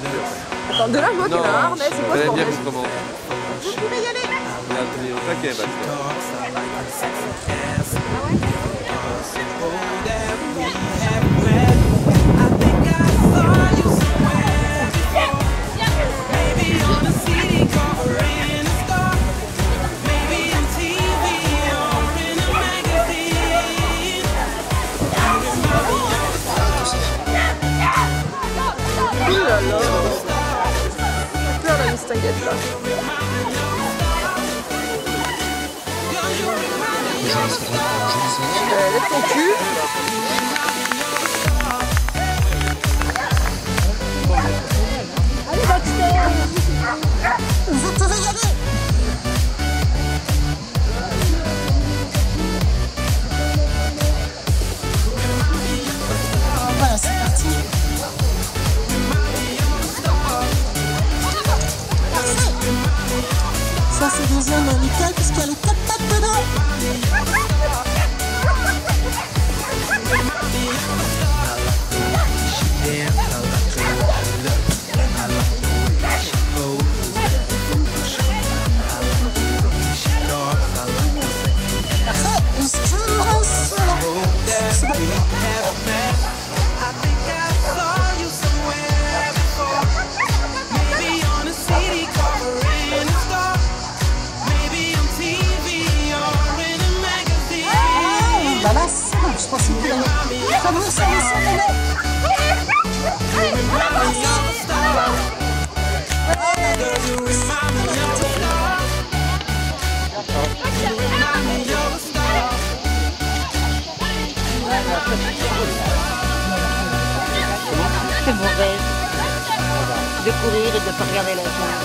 faire. Attends, de vois qu'il y a un harnais, c'est quoi ce Elle aime bien bordel qu'on commence. Vous pouvez y aller au taquet, Bastien. Là. Euh, lève ton cul. Ça, c'est des zones nickel puisqu'il y a quatre pattes dedans. C'est rêve de courir et de pas regarder la jambe.